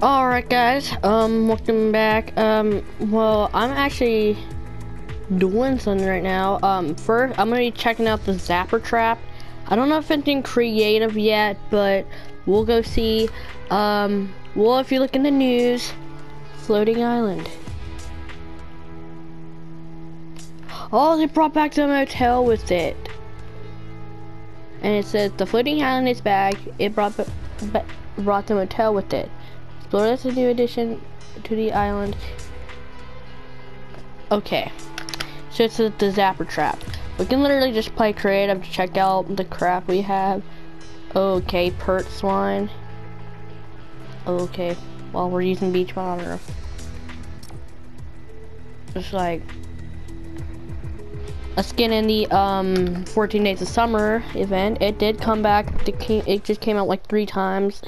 Alright guys, um, welcome back. Um, well, I'm actually doing something right now. Um, first, I'm gonna be checking out the Zapper Trap. I don't know if anything creative yet, but we'll go see. Um, well, if you look in the news, Floating Island. Oh, they brought back the motel with it. And it says, the Floating Island is back. It brought, brought the motel with it. This a new addition to the island. Okay. So it's the, the Zapper Trap. We can literally just play creative to check out the crap we have. Okay, pert swine. Okay, well, we're using Beach Bomber. Just like a skin in the um 14 days of summer event. It did come back. It just came out like three times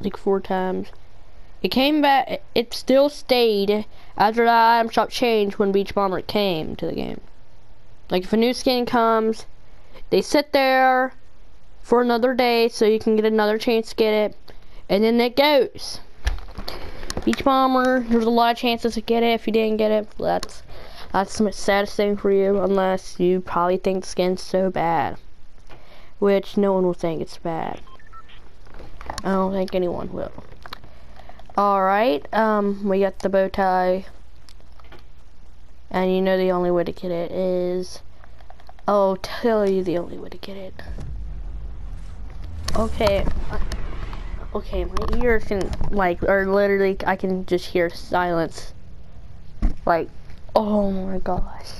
like four times. It came back, it still stayed after the item shop changed when Beach Bomber came to the game. Like if a new skin comes, they sit there for another day so you can get another chance to get it, and then it goes. Beach Bomber, there's a lot of chances to get it. If you didn't get it, that's that's the saddest thing for you, unless you probably think the skin's so bad. Which no one will think it's bad. I don't think anyone will. Alright, um, we got the bow tie. And you know the only way to get it is... I'll tell you the only way to get it. Okay. Okay, my ears can, like, or literally, I can just hear silence. Like, oh my gosh.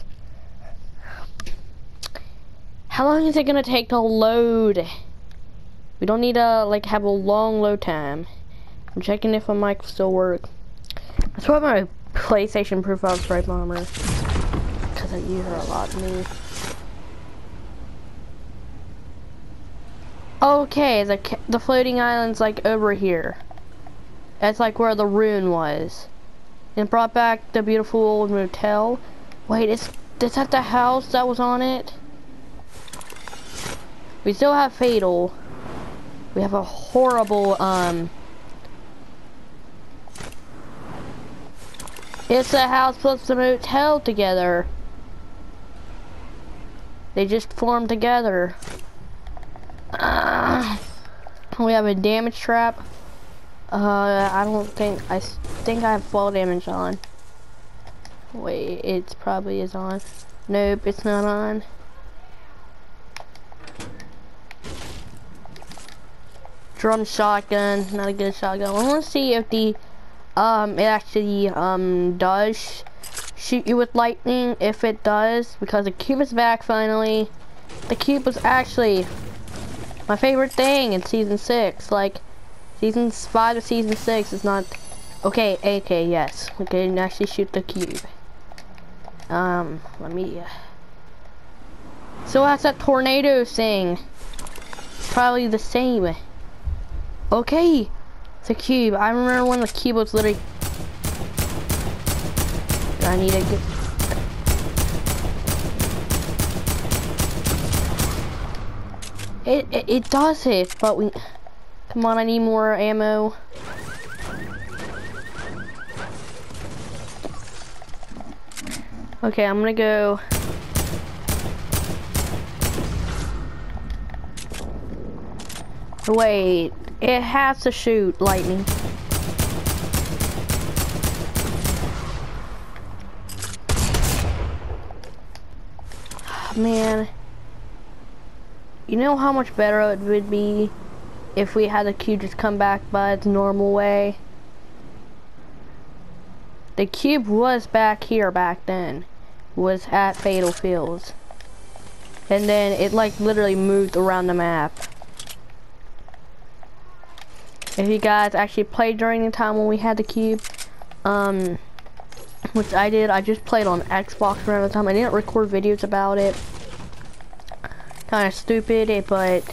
How long is it gonna take to load? We don't need to like have a long load time. I'm checking if my mic still works. That's why my PlayStation proof of Bright Bomber. Because I use her a lot me. Okay, the the floating island's like over here. That's like where the rune was. And brought back the beautiful old motel. Wait, is, is that the house that was on it? We still have Fatal. We have a horrible, um... It's a house plus a motel together. They just formed together. Uh, we have a damage trap. Uh, I don't think, I think I have fall damage on. Wait, it's probably is on. Nope, it's not on. Drum shotgun, not a good shotgun. I want to see if the, um, it actually, um, does shoot you with lightning, if it does, because the cube is back finally. The cube was actually my favorite thing in season six, like, season five to season six is not, okay, AK, yes, we can actually shoot the cube. Um, let me, uh, so that's that tornado thing. Probably the same. Okay, the cube. I remember when the cube was literally. I need to get. It, it, it does it, but we. Come on, I need more ammo. Okay, I'm gonna go. Wait. It has to shoot lightning. Ah, man. You know how much better it would be if we had the cube just come back by its normal way? The cube was back here back then. Was at Fatal Fields. And then it like literally moved around the map. If you guys actually played during the time when we had the cube, um, which I did, I just played on Xbox around the time. I didn't record videos about it. Kind of stupid, eh, but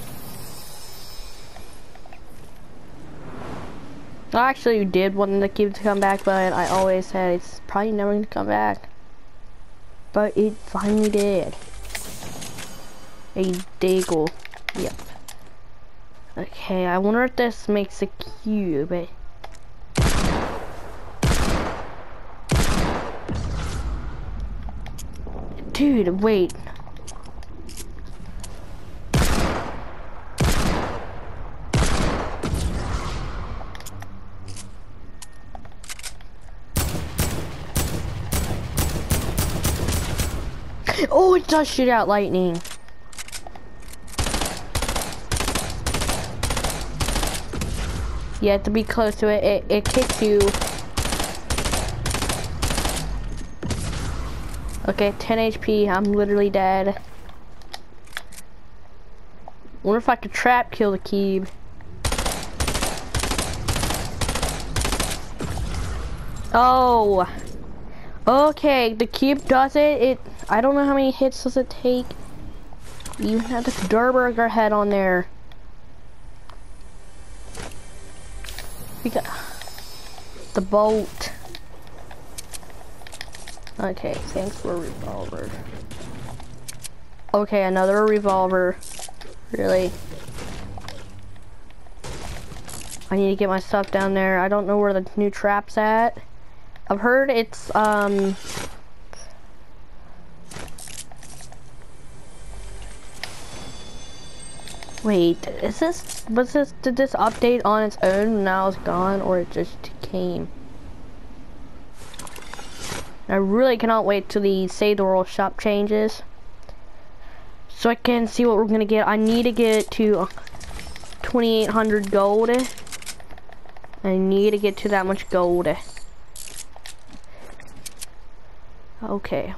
I actually did want the cube to come back, but I always said it's probably never going to come back. But it finally did. A deagle. Yep. Okay, I wonder if this makes a cube. Dude, wait. Oh, it does shoot out lightning. You have to be close to it. It, it kicks you. Okay, 10 HP. I'm literally dead. Wonder if I could trap kill the cube. Oh. Okay, the cube does it. It. I don't know how many hits does it take. You have the Durrr Burger head on there. We got the bolt. Okay, thanks for a revolver. Okay, another revolver. Really? I need to get my stuff down there. I don't know where the new trap's at. I've heard it's, um... Wait, is this, was this, did this update on its own now it's gone, or it just came? I really cannot wait till the Save the World shop changes. So I can see what we're gonna get. I need to get to uh, 2,800 gold. I need to get to that much gold. Okay.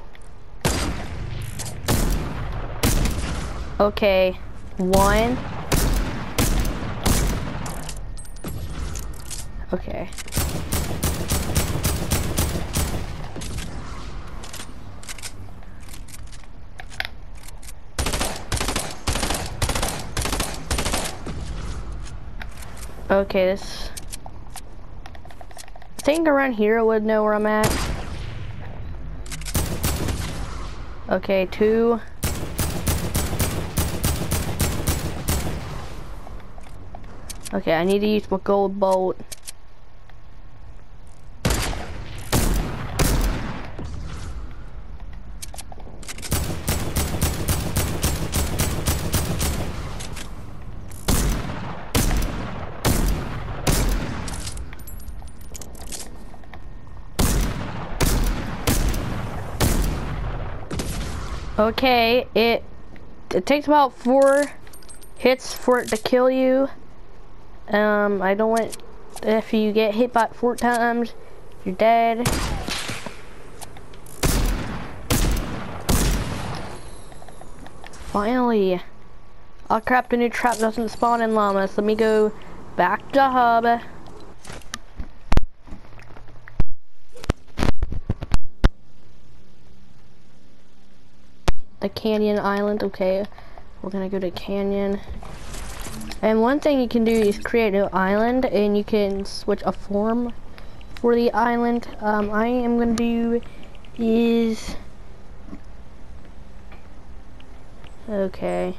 Okay. One. Okay. Okay, this... I think around here I would know where I'm at. Okay, two. Okay, I need to use my gold bolt. Okay, it it takes about four hits for it to kill you. Um, I don't want if you get hit by four times, you're dead. Finally. Oh crap, the new trap doesn't spawn in llamas. Let me go back to hub. the canyon island. Okay, we're gonna go to canyon. And one thing you can do is create an island and you can switch a form for the island. Um, I am gonna do is okay.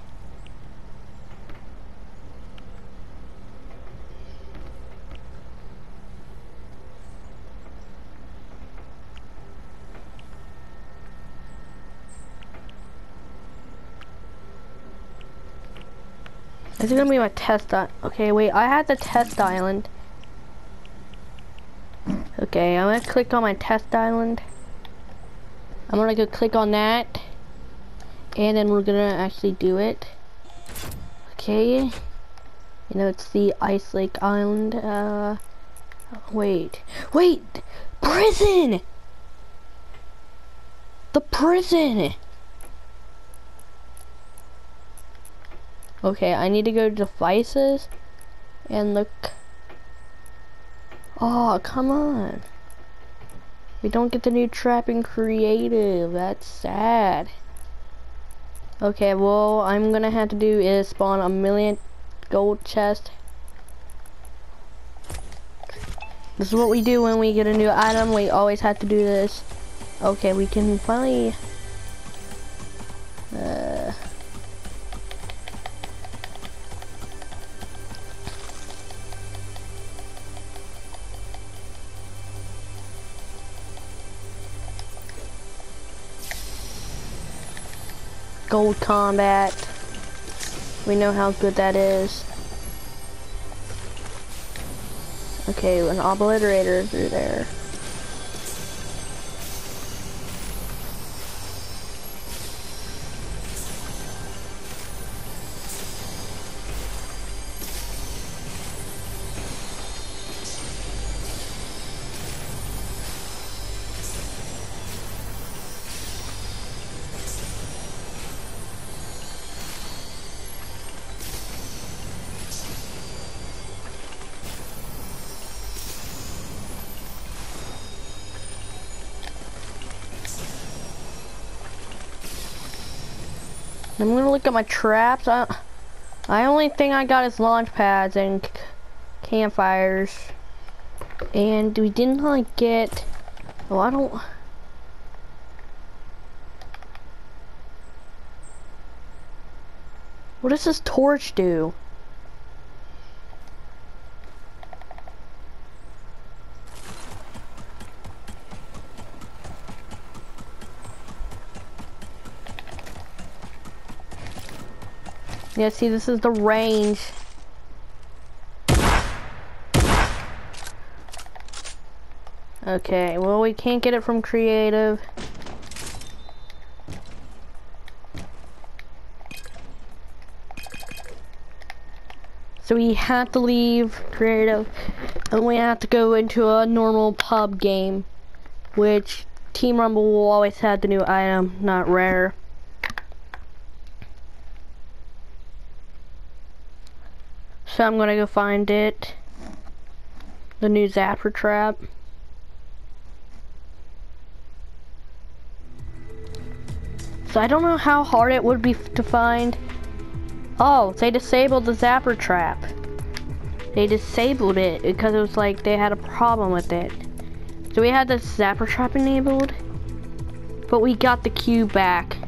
This is gonna be my test island. Okay, wait, I had the test island. Okay, I'm gonna click on my test island. I'm gonna go click on that. And then we're gonna actually do it. Okay. You know, it's the Ice Lake Island. Uh, wait. Wait! Prison! The prison! Okay, I need to go to devices and look. Oh, come on. We don't get the new trapping creative. That's sad. Okay, well, I'm gonna have to do is spawn a million gold chest. This is what we do when we get a new item. We always have to do this. Okay, we can finally... Uh, gold combat. We know how good that is. Okay, an obliterator through there. I'm gonna look at my traps. I, I only thing I got is launch pads and campfires. And we didn't like get, oh I don't, what does this torch do? Yeah, see, this is the range. Okay, well, we can't get it from creative. So we have to leave creative and we have to go into a normal pub game, which Team Rumble will always have the new item, not rare. So I'm gonna go find it. The new Zapper Trap. So I don't know how hard it would be to find. Oh, they disabled the Zapper Trap. They disabled it because it was like they had a problem with it. So we had the Zapper Trap enabled, but we got the cube back.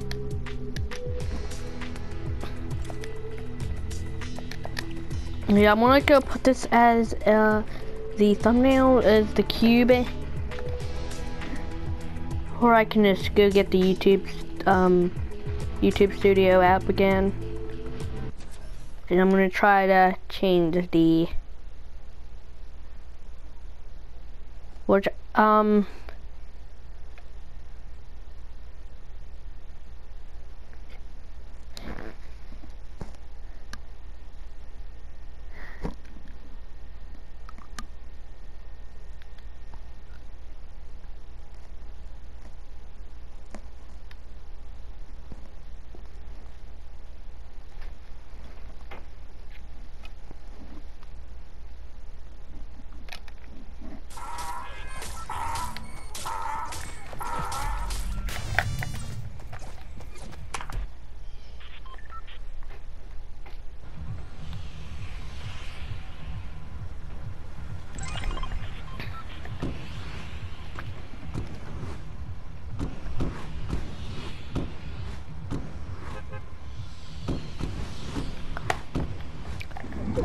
Yeah, I'm gonna go put this as uh, the thumbnail as the cube. Or I can just go get the YouTube um, YouTube Studio app again. And I'm gonna try to change the which um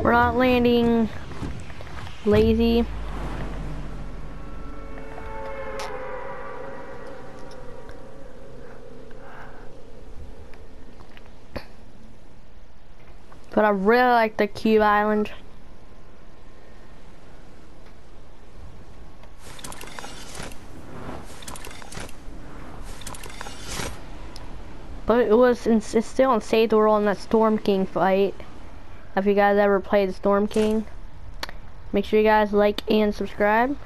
We're not landing lazy. But I really like the Cube Island. But it was, in, it's still in Save the World in that Storm King fight. Have you guys ever played Storm King? Make sure you guys like and subscribe.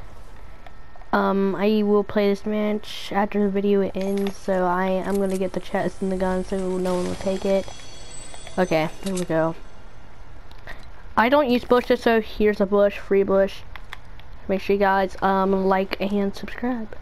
Um, I will play this match after the video ends, so I am gonna get the chest and the gun so no one will take it. Okay, here we go. I don't use bushes, so here's a bush, free bush. Make sure you guys um like and subscribe.